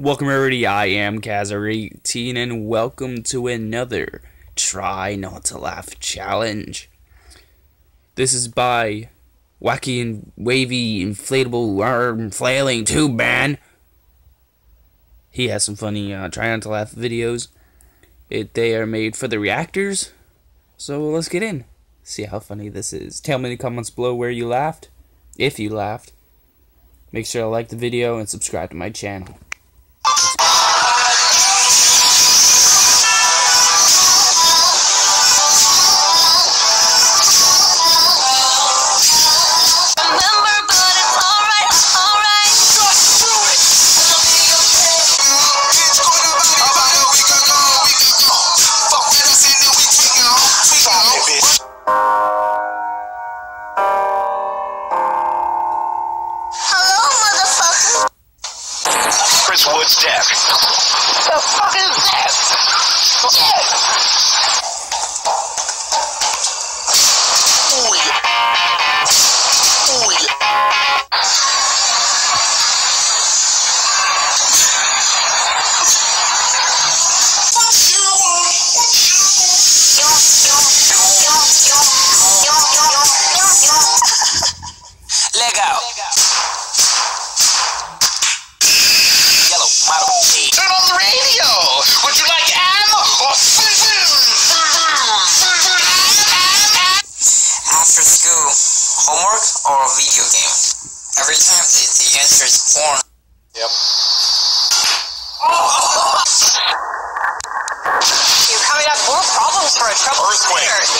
Welcome everybody, I am Kazar18 and welcome to another Try Not to Laugh challenge. This is by Wacky and Wavy Inflatable Arm Flailing Tube Man. He has some funny uh, Try Not to Laugh videos. It, they are made for the reactors, so let's get in. See how funny this is. Tell me in the comments below where you laughed, if you laughed. Make sure to like the video and subscribe to my channel. A trouble Earthquake.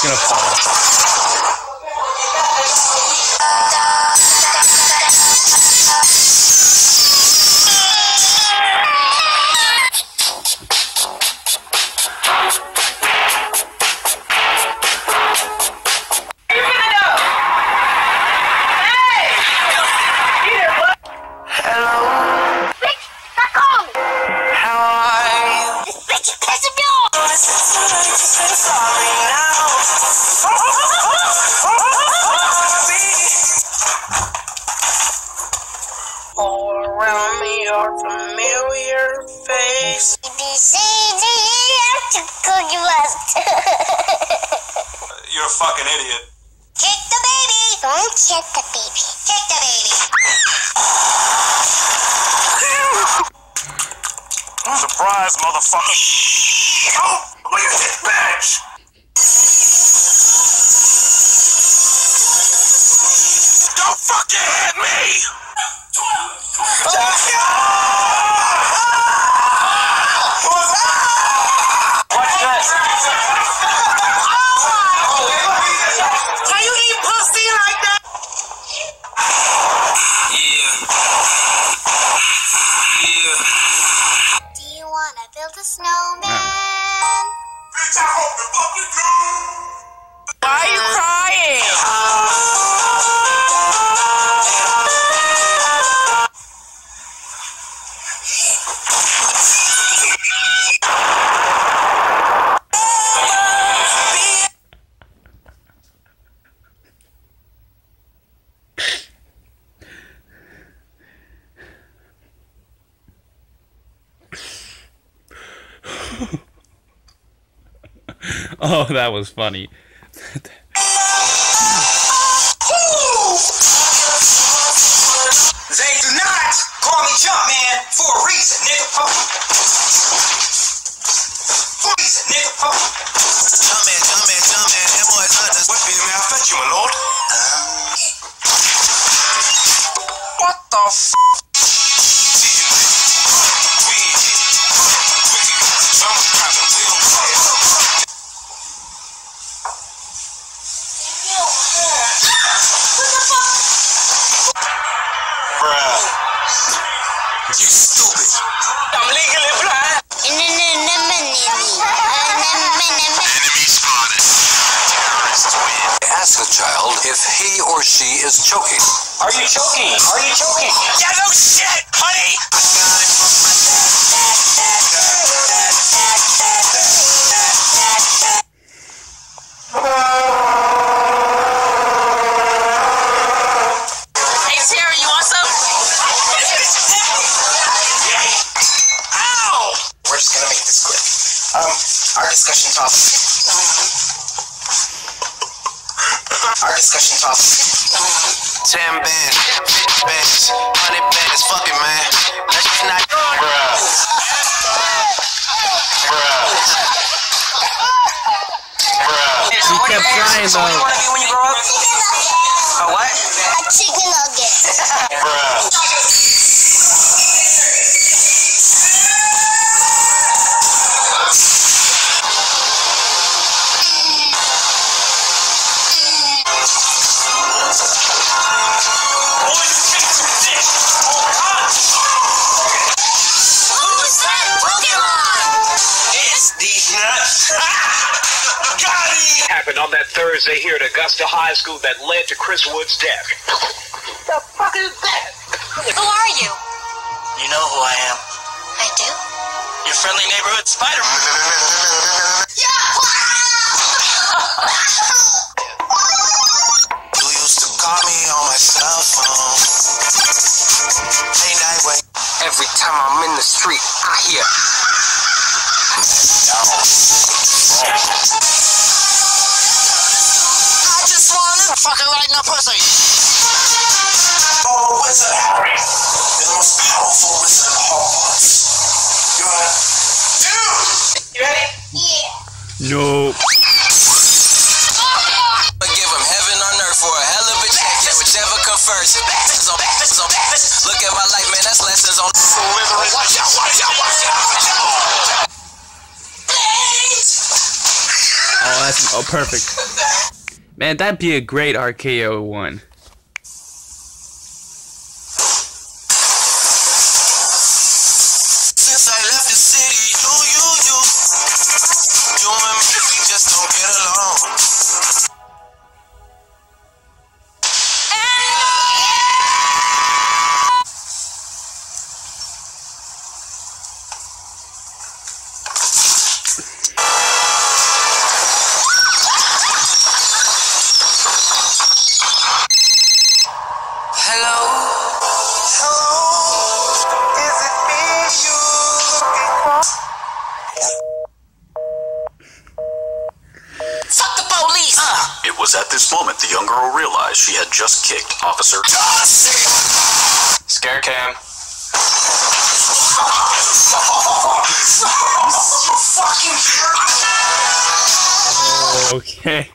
it's gonna fall. You're a fucking idiot. Kick the baby! Don't kick the baby. Kick the baby. Surprise, motherfucker. Oh, look at this bitch. Don't fucking hit me! I hope the fuck you do. Why are you crying? Oh, that was funny. They do not call me Jumpman for a reason, nigga. For a reason, nigga. Boys just whipping. I fetch you, my lord. What the f? You stupid. I'm legally blind. Enemy spotted. Terrorists win. Ask a child if he or she is choking. Are you choking? Are you choking? Yeah, no shit, honey. Fifty bands, hundred bands. Fuck it, man. Let's just not. Bruh. Bruh. Bruh. He kept trying So what do you though. wanna be when you grow up? A what? A chicken nugget. Bruh. Thursday here at Augusta High School that led to Chris Wood's death. The fuck is that? Who are you? You know who I am. I do. Your friendly neighborhood Spider-Man. You used to call me on my cell phone. Late night. Every time I'm in the street, I hear. I just wanna fucking lighten up pussy. Oh, Wizard Harry. You're the most powerful wizard in Hogwarts. You're a... Dude! You ready? No. Give him heaven on earth for a hell of a check, yeah, whichever come first. Lessons on lessons on lessons. Look at my life, man, that's lessons on. Watch out, watch out, watch out. Oh, that's oh perfect. Man, that'd be a great RKO one. She had just kicked Officer Scare cam. Okay.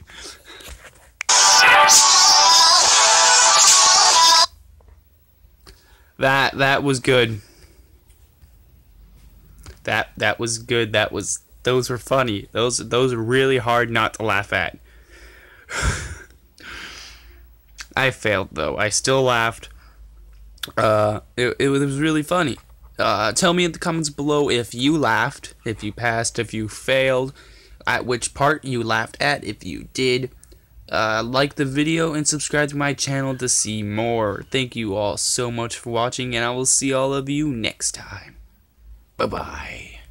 That that was good. That that was good. That was those were funny. Those those are really hard not to laugh at. I failed though. I still laughed. Uh, it, it was really funny. Uh, tell me in the comments below if you laughed, if you passed, if you failed, at which part you laughed at, if you did. Uh, like the video and subscribe to my channel to see more. Thank you all so much for watching, and I will see all of you next time. Bye bye.